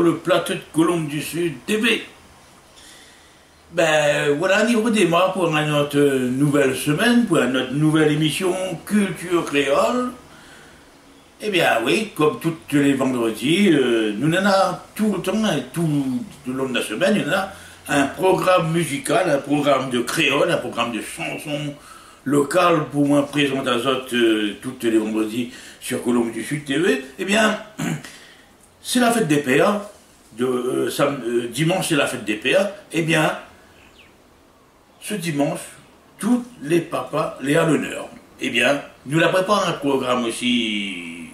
le plateau de Colombe du Sud TV. Ben voilà, on redémarre pour notre nouvelle semaine, pour notre nouvelle émission Culture Créole. Eh bien oui, comme tous les vendredis, euh, nous en avons tout le temps, et tout le long de la semaine, y a un programme musical, un programme de créole, un programme de chansons locales pour moi présenter à euh, toutes les vendredis sur Colombe du Sud TV. Eh bien, c'est la fête des pères, de, euh, euh, dimanche c'est la fête des pères, eh bien, ce dimanche, tous les papas les à l'honneur. Eh bien, nous la préparons un programme aussi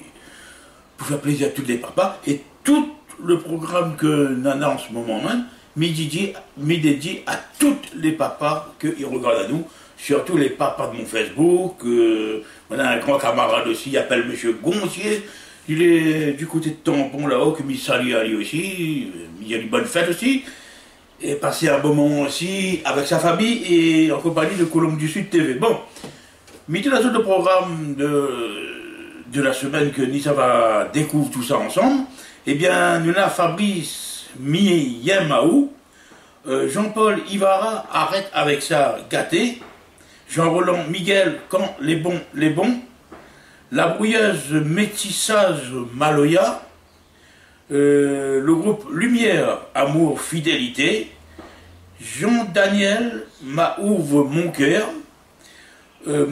pour faire plaisir à tous les papas, et tout le programme que avons en ce moment même, m'est dédié à tous les papas qui regardent à nous, surtout les papas de mon Facebook. Euh, on un grand camarade aussi, il appelle Monsieur Goncier, il est du côté de Tampon là-haut, que me salue à lui aussi. Il y a une bonne fête aussi. Et passer un bon moment aussi avec sa famille et en compagnie de Colombe du Sud TV. Bon, mais tout le programme de, de la semaine que Nissa va découvrir tout ça ensemble, eh bien, nous avons Fabrice Miyemaou, euh, Jean-Paul Ivara arrête avec sa gâté, Jean-Roland Miguel quand les bons, les bons, la brouilleuse métissage Maloya, euh, le groupe Lumière, Amour, Fidélité, Jean-Daniel Maouve Mon Cœur, euh,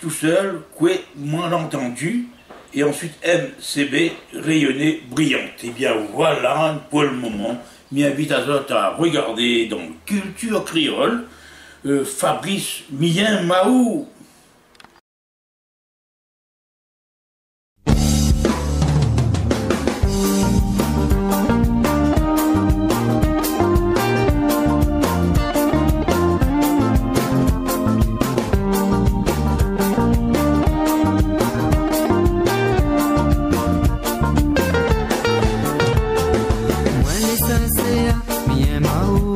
tout seul, quoi moins entendu, et ensuite MCB, Rayonnée brillante. Et eh bien voilà pour le moment, m'invite à à regarder dans Culture Créole, euh, Fabrice am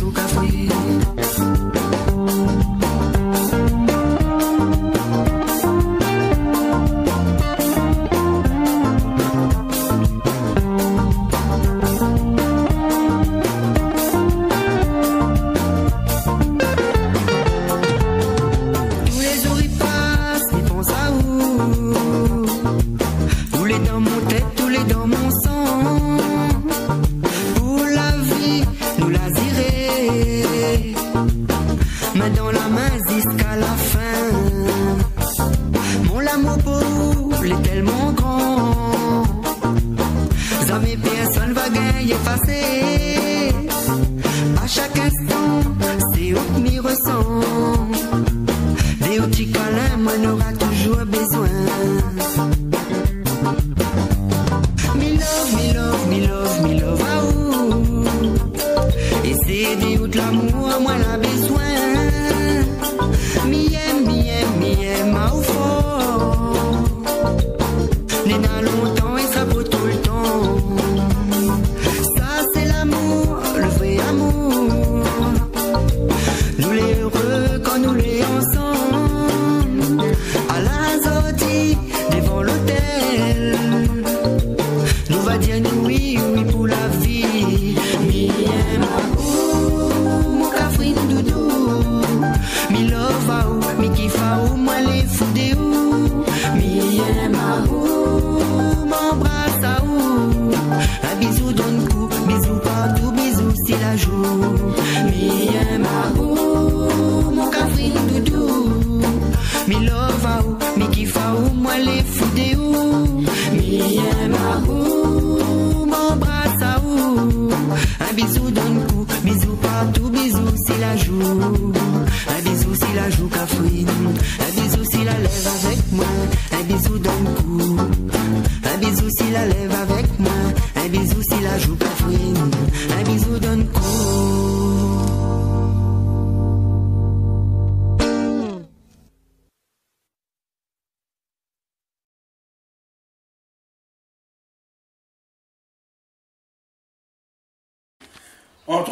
Nous les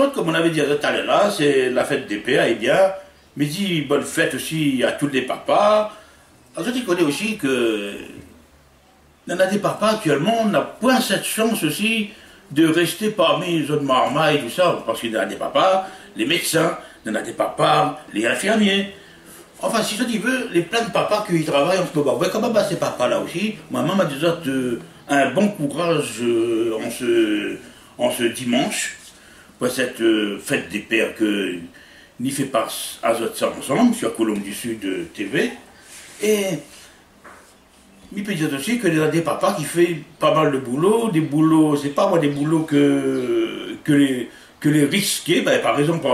comme on avait dit tout à l'heure, c'est la fête des pères, et bien, mais dit bonne fête aussi à tous les papas. Fait, il connaît aussi que il y en a des papas actuellement, n'a point cette chance aussi de rester parmi les autres marmailles et tout ça, parce qu'il y en a des papas, les médecins, il y en a des papas, les infirmiers. Enfin, si tu veux, les plein de papas qui travaillent en ce moment. Ouais, comment bah, ces papas-là aussi, maman m'a déjà un bon courage euh, en, ce, en ce dimanche cette euh, fête des pères que n'y fait pas ça ensemble sur Colombe du Sud TV. Et il peut dire aussi qu'il y a des papas qui font pas mal de boulot, des boulots, c'est pas moi des boulots que, que, les, que risqués, ben, par exemple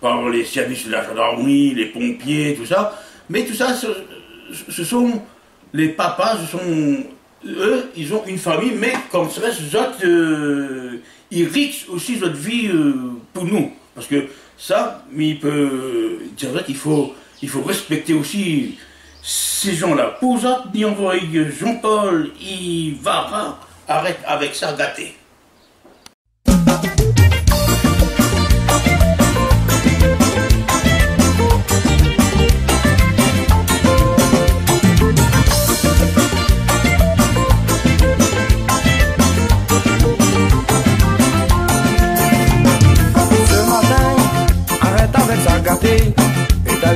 par, les services de la gendarmerie, les pompiers, tout ça. Mais tout ça, ce, sont les papas, ce sont eux, ils ont une famille, mais comme euh, risquent aussi votre vie euh, pour nous. Parce que ça, il peut dire qu'il faut, il faut respecter aussi ces gens-là. Pour ça, Jean-Paul, il va arrête avec ça gâté.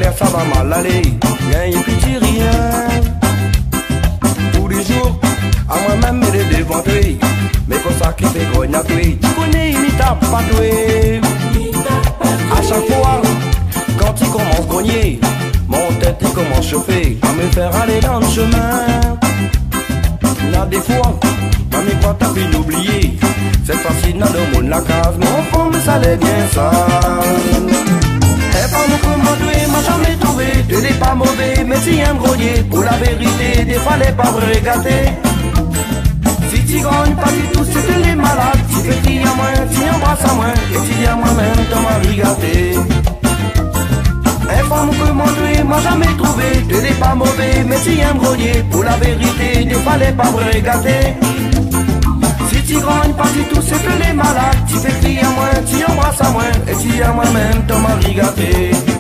Ça va mal aller, rien puis dis rien. Tous les jours, à moi-même me les déventer, mais comme ça qui fait grognatouer, tu connais, il t'a pas doué. À chaque fois, quand il commence à grogner, mon tête il commence à chauffer, à me faire aller dans le chemin. Là des fois, mamie quoi t'as pu l'oublier, cette fois-ci dans le monde la case, mon fond mais ça l'est bien ça. Et pas mon commandé, m'a jamais trouvé Tu n'es pas mauvais, mais si un grognier Pour la vérité, des fois les pauvres gâtés Si tu gagnes pas du tout, c'est que les malades. Si fais à moins, tu embrasses à moins Et tu dis à moi-même, ton mari gâté Et pas mon commandé, m'a jamais trouvé Tu n'es pas mauvais, mais si un grognier Pour la vérité, des fois les pauvres gâtés tu grognes pas du tout, c'est que les malades. Tu fais crier à moi, tu embrasses à moi, et tu à moi-même ton mari gâté.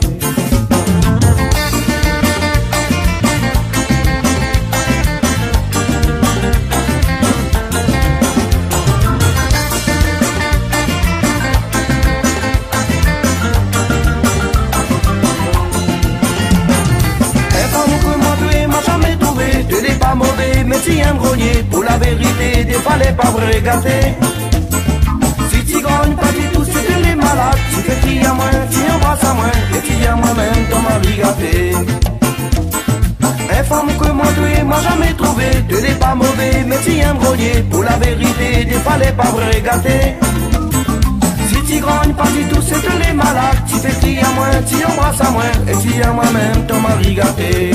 Si un grognier Pour la vérité, fois les pauvres gâtés Si tu grognes pas du tout, que les malades Tu fais crier à moi, tu embrasses à moi Et tu à moi-même ton mari gâté Un femme que moi tu es, moi jamais trouvé Tu n'es pas mauvais, mais si un grognier Pour la vérité, fois les pauvres gâtés si tu grognes pas du tout, c'est que les malades Tu fais crier à moi, tu embrasses à moi Et tu à moi-même ton mari gâté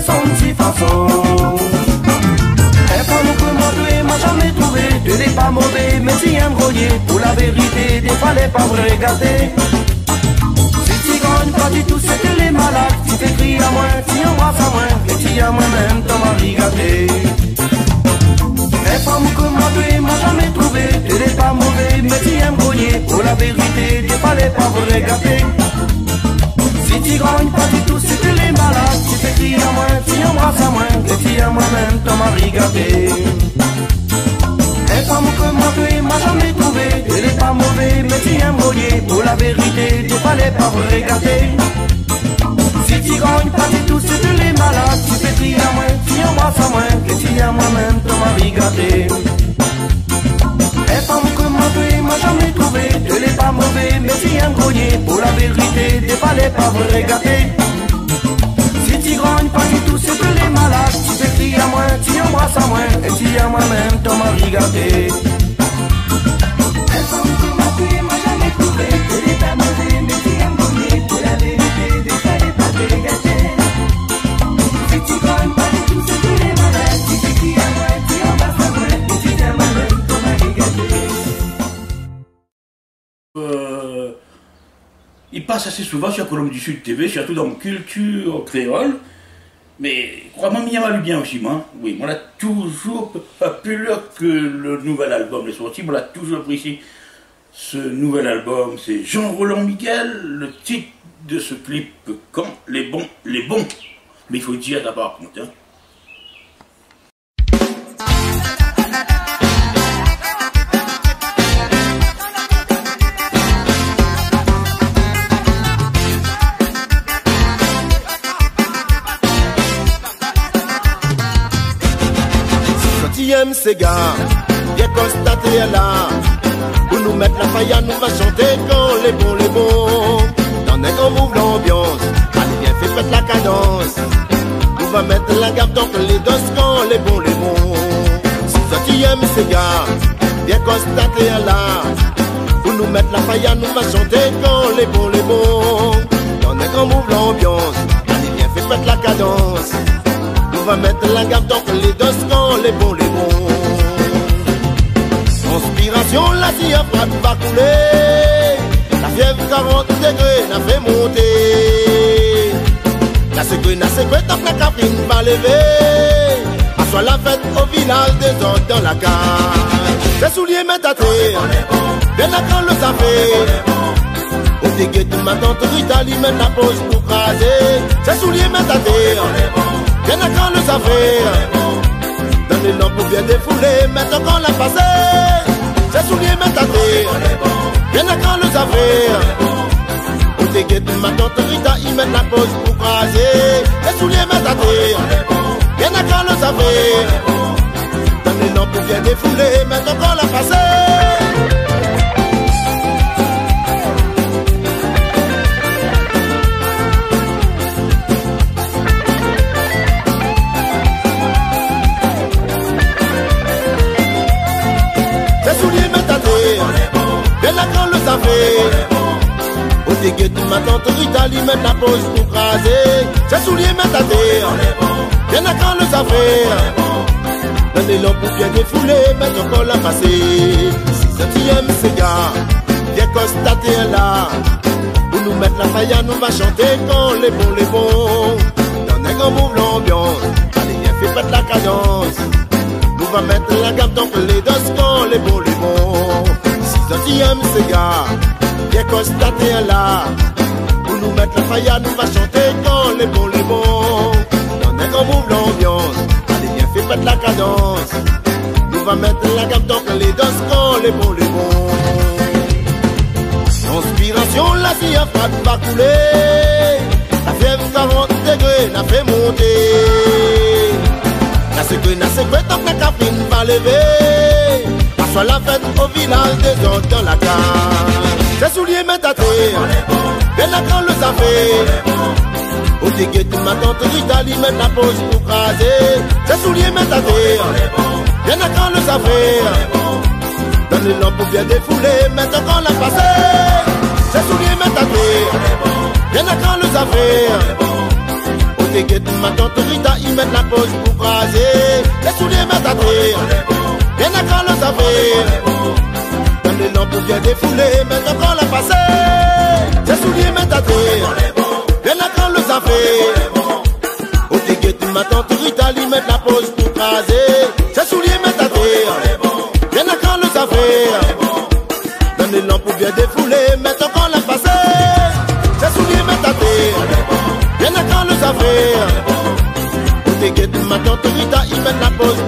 son petit façon. Pas nous que moi m'a jamais trouvé Tu n'es pas mauvais mais si un grognier Pour la vérité des fois les pauvres gâtés Si tu gagnes pas du tout c'est que les malades Tu t'écris à moi, tu embrasses à moi Et tu as moi-même mari gâté Et pas nous que moi tu m'a jamais trouvé Tu n'es pas mauvais mais si un grognier pour la vérité, Dieu fallait pas vous regarder. Gâté. Un femme comme moi, tu m'a jamais trouvé, elle est pas mauvais, mais tu aimes rouiller, pour la vérité, Dieu fallait pas regarder. Si tu grognes pas du tout, c'est que les malades, tu t'écris à moi, tu embrasses à moi, et tu à moi-même, ton mari gâté. Un femme comme moi, tu m'a jamais trouvé, elle est pas mauvais, mais tu aimes rouiller, pour la vérité, Dieu fallait pas regarder. Pas du tout, c'est les malades, tu t'écris à moi, tu embrasses à moi, et tu à moi-même, ton mari gâté. Moi, jamais trouvé, mauvais, mais pour la vérité, pas passe assez souvent sur Colombe du Sud TV, surtout dans culture créole. Mais crois-moi, m'a lu bien aussi, moi. Oui, on l'a toujours, pas plus là que le nouvel album est sorti, on l'a toujours apprécié. Ce nouvel album, c'est Jean-Roland Miguel, le titre de ce clip, Quand les bons, les bons. Mais il faut dire d'abord, contre. Quatrième Sega, bien constaté là. Pour nous mettre la faille, nous va chanter quand les bons, les bons. Dans un grand move l'ambiance, allez bien fait faites la cadence. Nous va mettre la gamme donc les dos quand les bons, les bons. Quatrième Sega, bien constaté là. Pour nous mettre la faille, nous va chanter quand les bons, les bons. Dans un grand move l'ambiance, allez bien fait faites la cadence. On va mettre la gamme donc les dos quand les bons, les bons. Conspiration, la diaphragme va couler. La fièvre 40 degrés n'a fait monter. La sécurité, la sécurité, la caprine va lever. À soit la fête au village des autres dans la cage. Les souliers mettent à terre. Bien la quand le savait. Au déguet de ma tante Rita, lui mène la pause pour craser. Ses souliers mettent à terre. Bien quand le affaires Dans les noms pour bien défouler Maintenant qu'on l'a passé souliers mettent à terre Bien quand le affaires Au déguet de ma tante Rita Ils mettent la pause pour craser. Souliers mettent à terre Bien quand le affaires Dans les noms pour bien défouler Maintenant qu'on l'a passé Au déguet de ma tante Rita Lui la pause pour craser. Ses souliers mettent à terre Bien la quand le Dans les lampes pour bien défouler Mettre encore la passé. Septième Sega Bien constaté là. Pour nous mettre la faille Nous va chanter quand les bons les bons. Dans un grand move l'ambiance. Allez viens fais pas de la cadence. Nous va mettre la gamme donc les dos quand les bons, les bons. Sixième Sega, bien constaté là. Pour nous mettre la faille, nous va chanter quand les bons, les bons. Dans un grand move l'ambiance, allez bien fait de la cadence. Nous va mettre la gamme donc les dos quand les bons, les bons. Conspiration, la diaphragme va couler. La fièvre 40 degrés n'a fait monter. La sécurité, la sécurité, donc la caprine va lever. Soit la fête au village des autres dans la cage. Ses souliers à terre. Bien quand le savait. Au déguet de ma tante Rita, lui met la pause pour craser. Ses souliers à terre. Bien quand le savait. Dans les lampes pour bien défouler, maintenant qu'on l'a passé. Ses souliers à terre. Bien quand le savait. Au déguet de ma tante Rita, ils mettent la pause pour craser. Les souliers à terre bien encore le savait. Même les lampes bien défoulées, même encore la passé. J'ai souliers mes tâtés, bien encore le savait. Au dégueu tu m'attends, tu ritali, mettre la pose pour craser. J'ai souliers mes tâtés, bien encore le savait. Même les lampes bien défoulées, mettre encore la passé. J'ai souliers mes tâtés, bien encore le savait. Au dégueu tu m'attends, tu ritali, mettre la pose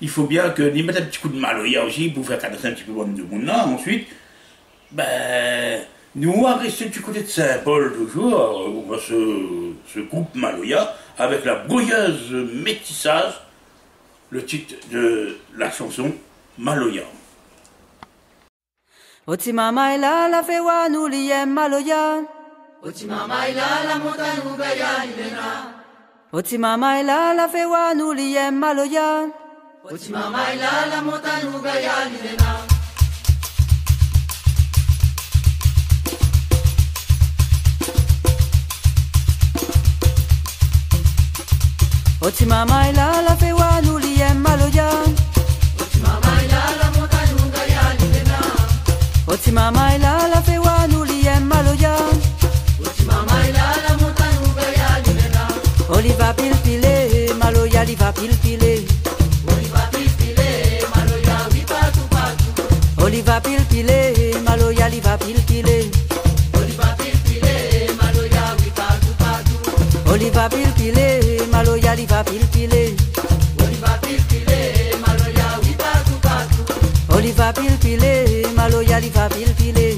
il faut bien que il mette un petit coup de maloya aussi pour faire cadasser un petit peu l'homme de monde là. Ensuite, ben, nous, à rester du côté de Saint-Paul toujours, euh, on va se, se groupe maloya avec la brouilleuse métissage, le titre de la chanson Maloya. Otimama ila e la fewa nulie maloya. Otimama ila e la montagne oubaya ilena. Otimama ila e la fewa nulie maloya. Utimama ilala motanuga yalilena Otimama ilala fewanu liyemmaloya Otimama ilala motanuga yalilena Otimama ilala fewanu liyemmaloya Otimama ilala motanuga yalilena Oliva pilpile maloya liva pilpile. pilpile, malo ya liva pilpile. Oliva pilpile, malo ya wipa kupatu. Oliva pilpile, malo ya liva pilpile.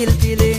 மனத்தில் திலே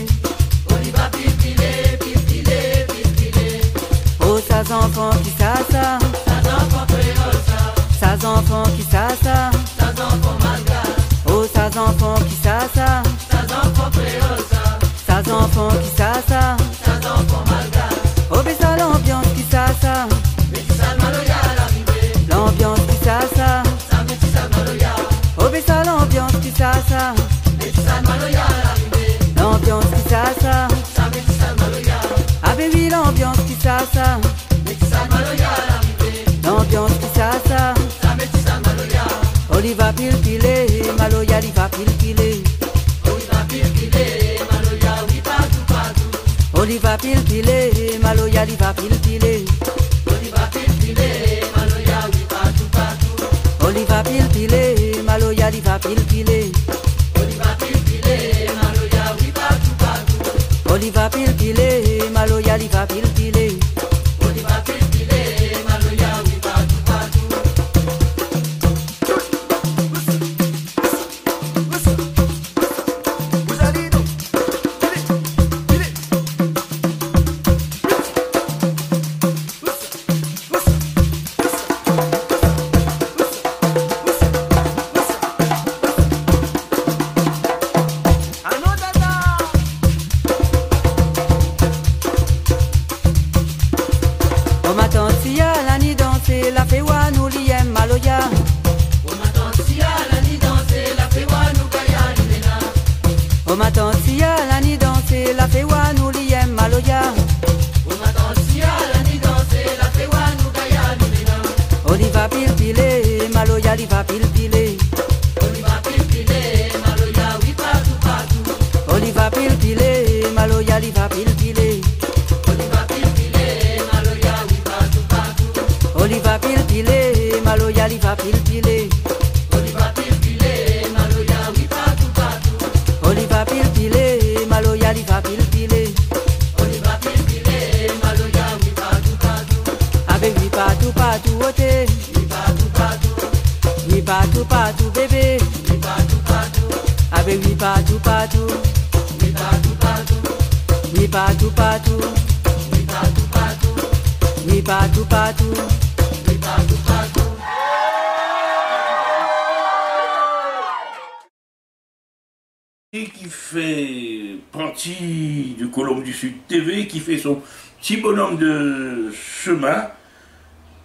Qui fait partie du Colombe du Sud TV, qui fait son petit bonhomme de chemin.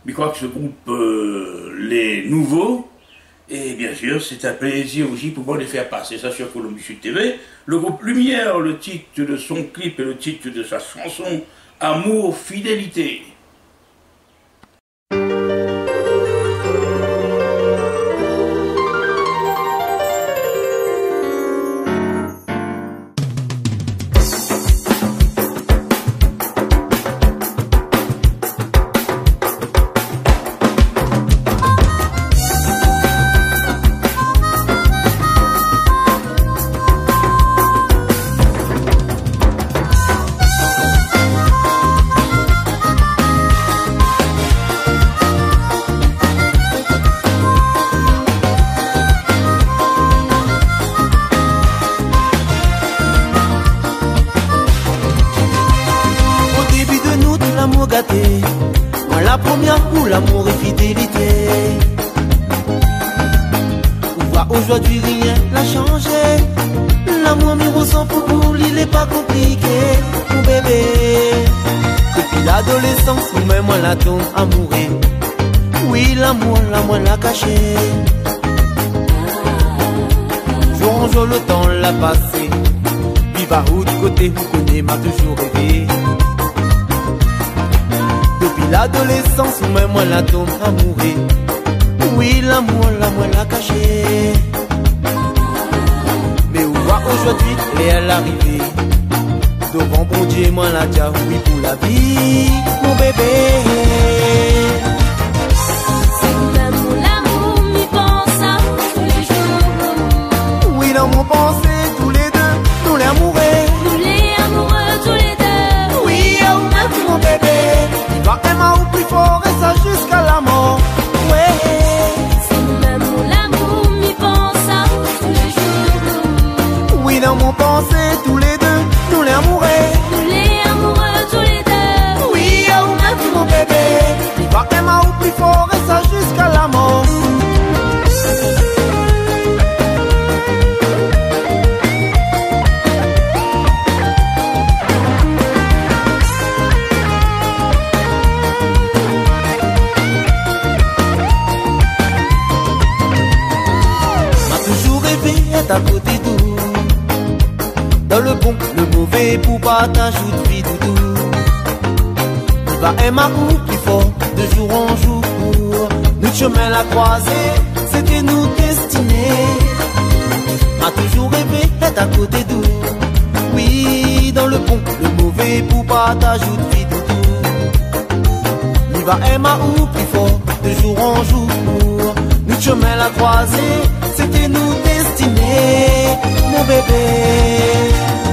Je crois que ce groupe, euh, les nouveaux, et bien sûr, c'est un plaisir aussi pour moi de faire passer ça sur Colombe du Sud TV. Le groupe Lumière, le titre de son clip et le titre de sa chanson Amour, fidélité. Oui, l'amour, l'amour l'a caché. Jour en jour, le temps l'a passé. Où du côté, vous connaissez, m'a toujours rêvé. Depuis l'adolescence, même moi la tombe amoureux. Oui, l'amour, l'amour l'a caché. Mais où voit aujourd'hui, elle arrivée? Devant bon Dieu, moi la dia, oui pour la vie, mon bébé. Pensée, tous les deux, nous les amoureux. Nous les amoureux tous les deux. Oui, oh, même mon bébé. Il va aimer au plus fort et ça jusqu'à la mort. Ouais. L'amour, l'amour, m'y pense à tous les jours. Oui, dans mon pensée, tous les deux, nous les amoureux. Nous les amoureux tous les deux. Oui, oh, même mon bébé. Il va aimer au plus fort et le bon, le mauvais, pour de vie doudou va aimer ou plus fort, de jour en jour Notre chemin l'a croisé, c'était nous destinés M'a toujours rêvé d'être à côté d'où Oui, dans le bon, le mauvais, pour de vie doudou va aimer ou plus fort, de jour en jour. Notre chemin l'a croisé, c'était nous destinés, mon bébé.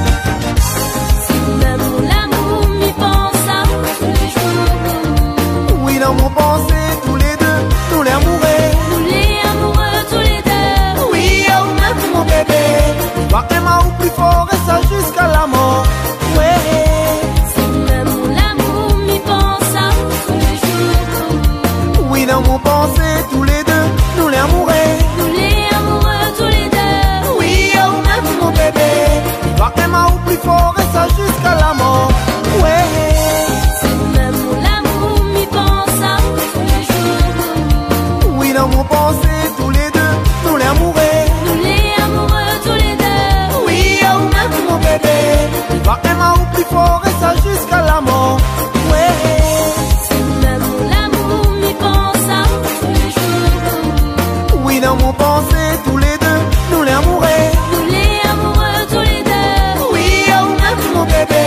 dans mon pensée, tous les deux, nous les amoureux. Tous les deux. Oui, oh, même mon bébé.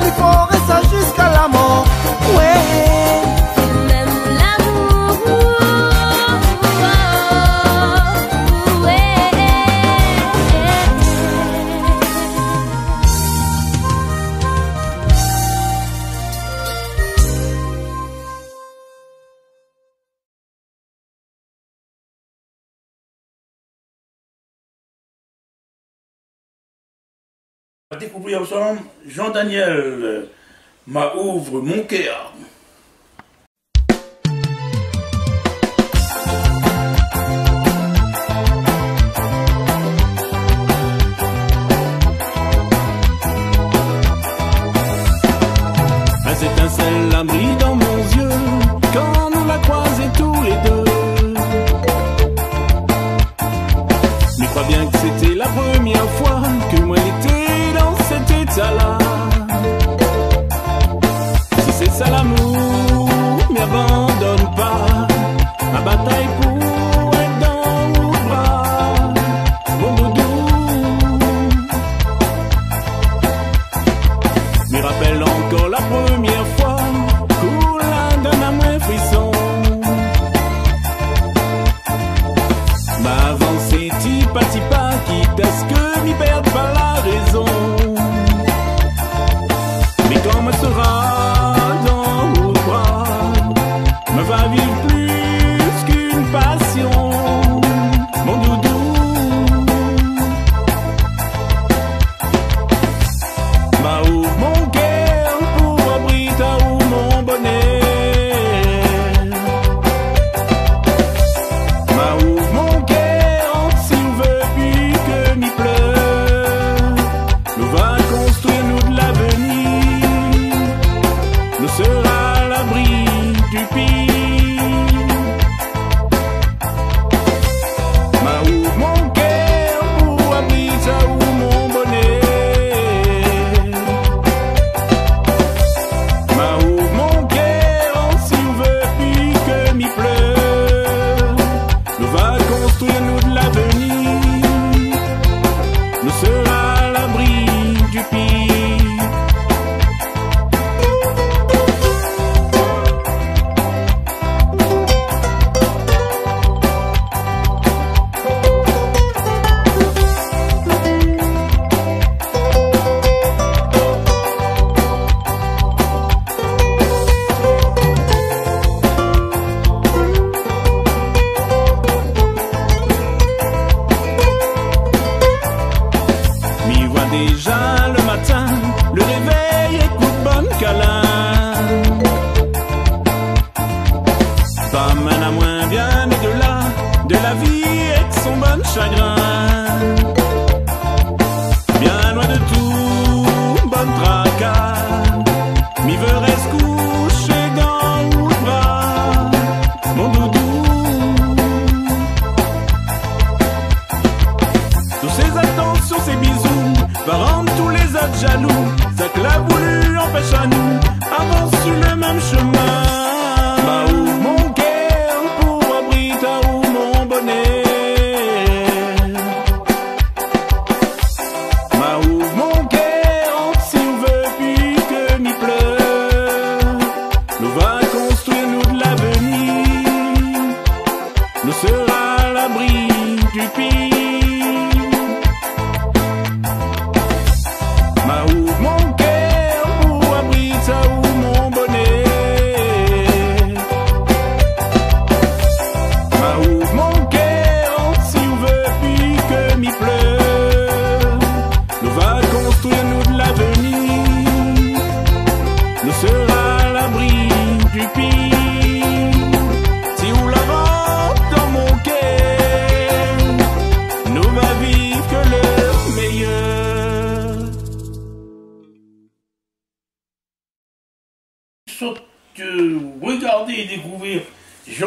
Plus fort. découvrir ensemble Jean-Daniel euh, m'a ouvre mon cœur. Dans la première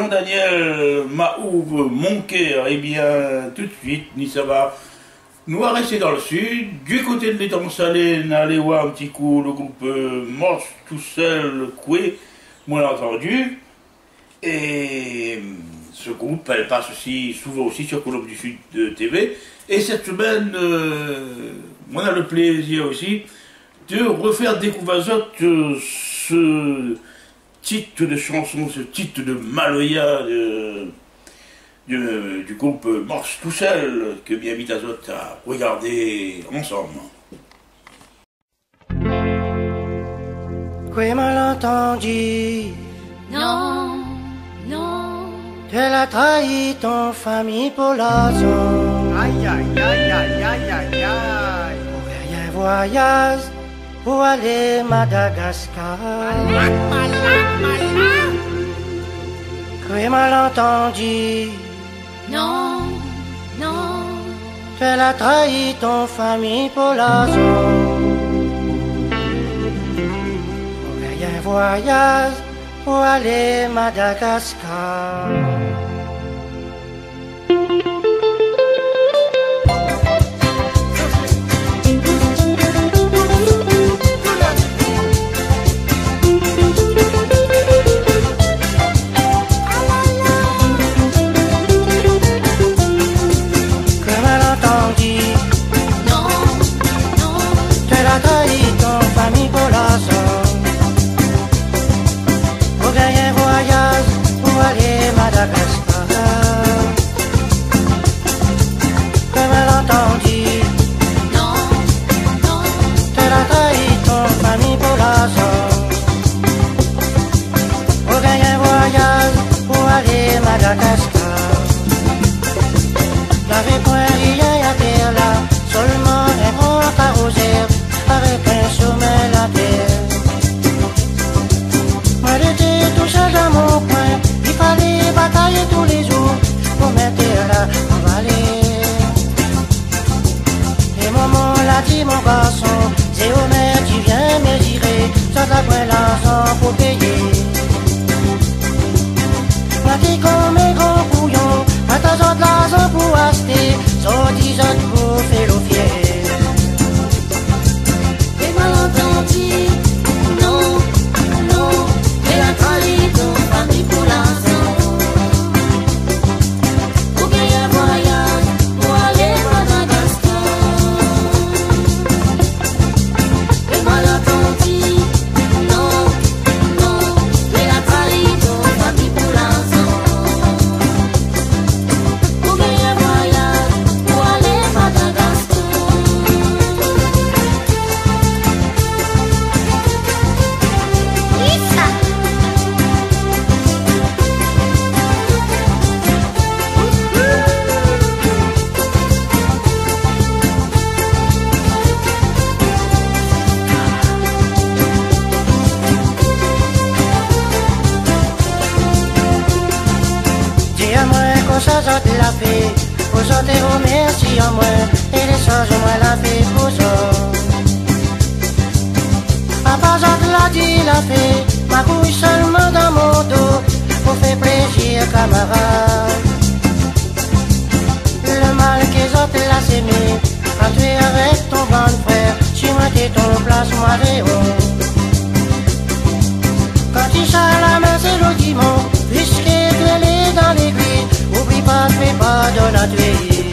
Daniel Maouv Monker, eh bien, tout de suite, Nissaba, nous va rester dans le sud. Du côté de l'étang salé, n'allez voir un petit coup le groupe euh, Morse tout seul, Coué, moins entendu. Et ce groupe, elle passe aussi souvent aussi sur Colombe du Sud TV. Et cette semaine, euh, on a le plaisir aussi de refaire découvrir ce titre de chanson, ce titre de Maloya de, de, du groupe Morse tout seul que Miami Tazot a regardé ensemble. Quoi malentendu Non, non. Tu l'as trahi ton famille pour l'argent. Aïe, aïe, aïe, aïe, aïe, aïe, aïe. Pour rien voyage pour aller Madagascar. Crué malentendu. Non, non. Tu as trahi ton famille pour la zone. Pour rien voyage pour aller Madagascar. en passant. C'est Homer qui vient me tirer, ça t'apprend l'argent pour payer. Pratiquant mes grands couillons, à ta l'argent pour acheter, ma couche seulement dans mon dos, pour faire plaisir camarade. Le mal qu'ils ont placé, quand tu es avec ton grand frère, tu m'as un ton place, moi Quand tu chats la main, c'est le dimanche, puisque tu es dans l'église, oublie pas, fais pas de la tuer.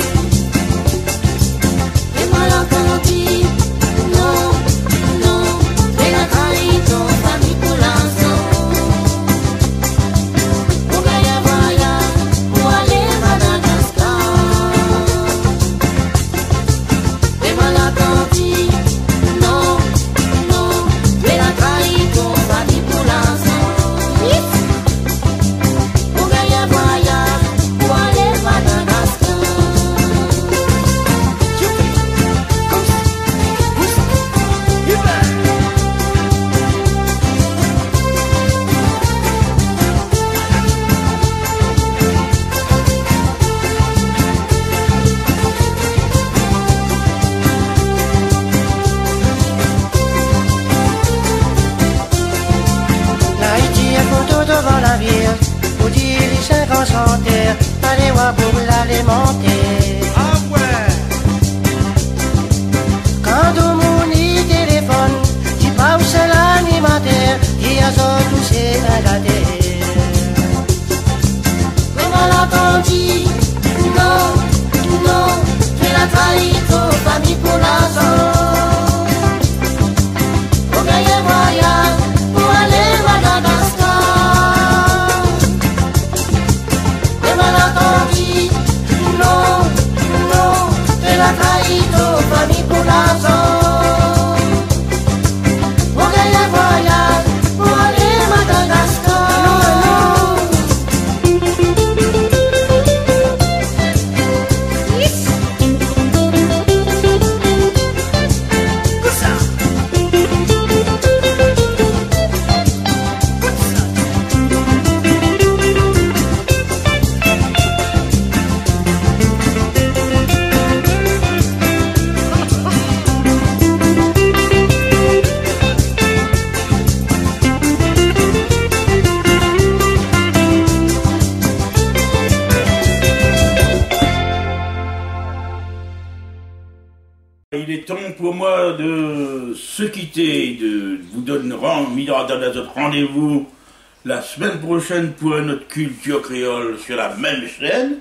La semaine prochaine pour notre culture créole sur la même chaîne.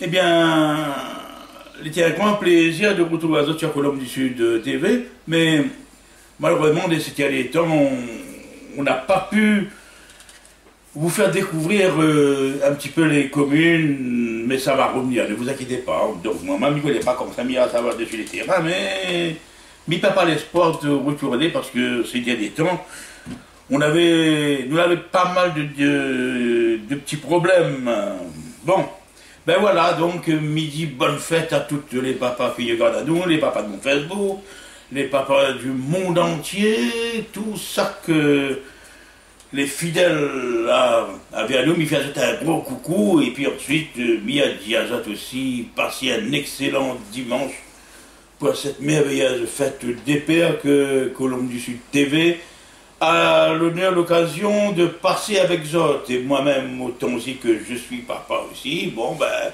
Eh bien, c'était un grand plaisir de retrouver à sur Colombe du Sud TV, mais malheureusement, c'était les temps, on- n'a pas pu vous faire découvrir euh, un petit peu les communes, mais ça va revenir, ne vous inquiétez pas. Donc moi-même, je ne connais pas comme ça, à savoir dessus les terrains, mais mi pas l'espoir de retourner parce que c'est il a des temps. On avait, nous avait pas mal de, petits problèmes. Bon, ben voilà, donc midi, bonne fête à toutes les papas à nous, les papas de mon Facebook, les papas du monde entier, tout ça que les fidèles avaient à nous, m'y faisaient un gros coucou, et puis ensuite, Mia Diazat aussi, passé un excellent dimanche pour cette merveilleuse fête des pères que Colombe du Sud TV a l'honneur, l'occasion de passer avec Zot, et moi-même, autant aussi que je suis papa aussi, bon ben,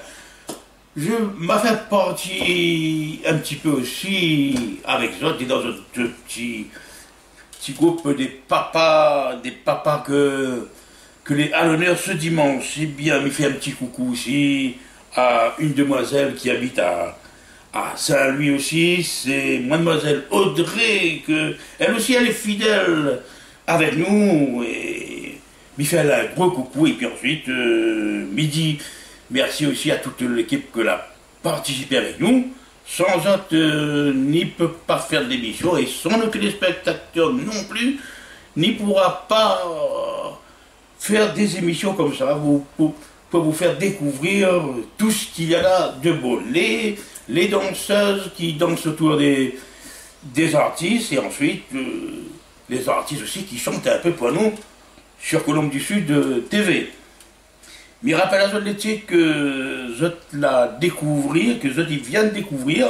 je m'a partie un petit peu aussi avec Zot, et dans un petit petit groupe des papas, des papas que, que les à l'honneur ce dimanche. Eh bien, il fait un petit coucou aussi à une demoiselle qui habite à, à Saint-Louis aussi. C'est mademoiselle Audrey, que elle aussi elle est fidèle avec nous. Et il fait un gros coucou. Et puis ensuite, euh, midi, merci aussi à toute l'équipe que l'a participé avec nous. Sans eux, euh, n'y peut pas faire d'émission et sans nos téléspectateurs non plus, n'y pourra pas euh, faire des émissions comme ça vous, pour, vous faire découvrir tout ce qu'il y a là de beau. Les, danseuses qui dansent autour des, des artistes et ensuite euh, les artistes aussi qui chantent un peu pour nous sur Colombe du Sud euh, TV. Mais rappelle à que Zot l'a découvrir, que Zot vient de découvrir.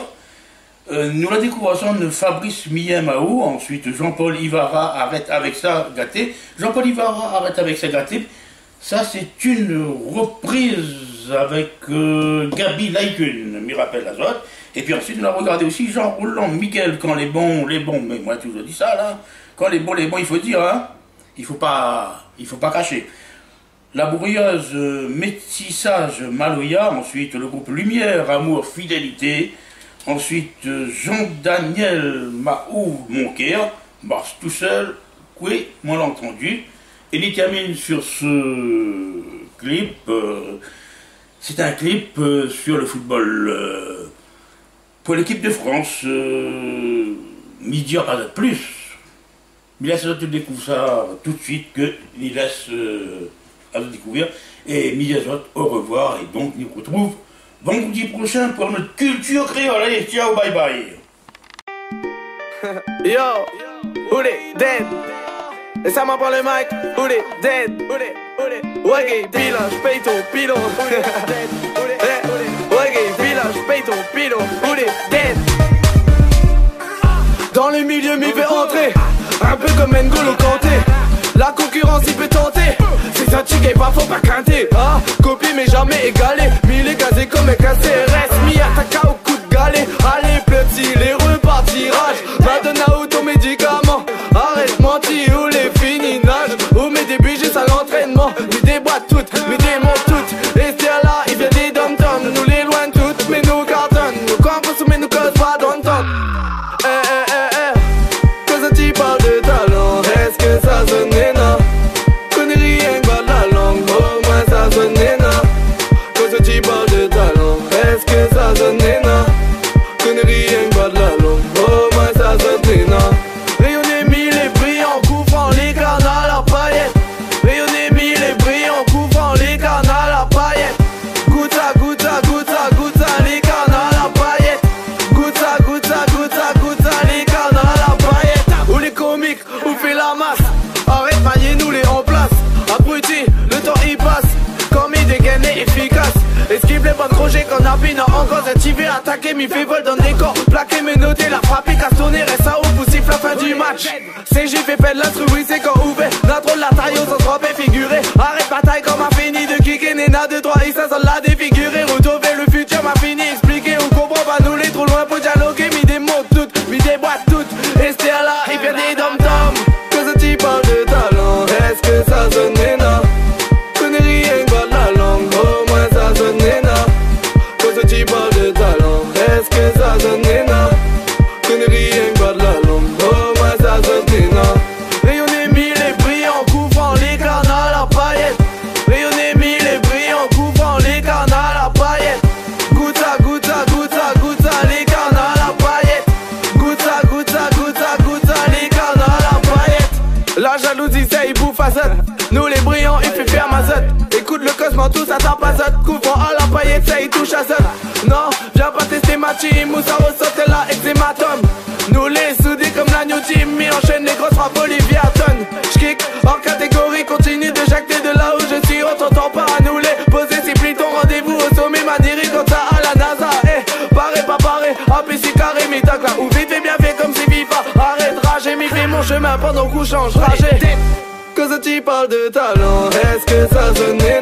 Euh, nous la découvration de Fabrice Miyamao, ensuite Jean-Paul Ivara arrête avec ça gâté. Jean-Paul Ivara arrête avec ça gâté. Ça c'est une reprise avec euh, Gabi Laikun, me rappelle. Et puis ensuite on a regardé aussi Jean Roland Miguel quand les bons, les bons, mais moi toujours dit ça là, quand les bons, les bons il faut dire, hein, il faut pas, il faut pas cacher. La bourrieuse euh, métissage Maloya, ensuite le groupe Lumière, Amour, Fidélité, ensuite euh, Jean-Daniel Mahou, Moncaire, marche tout seul, moi l'ai entendu, et il termine sur ce clip, euh, c'est un clip sur le football pour l'équipe de France, midi pas de plus. C'est tu découvres ça tout de suite que il laisse euh, vous découvrir. Et Miyazot, au revoir. Et donc, nous retrouve vendredi prochain pour notre culture créole. Allez, ciao, bye bye. Yo, who they dead? Et ça prend le mic, who they dead? Who they, who they, j'paye ton pilon. Eh, Waggy, pilon, j'paye ton pilon. Who they dead? Dans les milieux, m'y fait entrer. Un peu comme N'Golo Kanté. La concurrence, il peut tenter. C'est un chic et pas faut pas crainter. Ah, copie mais jamais égalé. Mille est casé comme un KCRS. Mi attaque au coup de galet. Allez, petit, les repas tirage. Madonna ou ton médicament. Arrête, menti ou les fininages. Ou mes débuts juste à l'entraînement. Mais des boîtes toutes, mais des montres mi fait vol dans team, ça ressort la eczématome. Nous les soudés comme la New Team, mis enchaîne les grosses frappes Olivia Tonne. J'kick en catégorie, continue de jacter de là où je suis, on t'entend pas à nous les poser. C'est pris ton rendez-vous au sommet, ma dirige quand ça à la NASA. Eh, paré, pas paré, APC carré, mais tac là. Ou vite fait bien fait comme c'est FIFA. Arrête, rager, mais fais mon chemin pendant qu'on change trajet. Que ce type parle de talent, est-ce que ça sonnait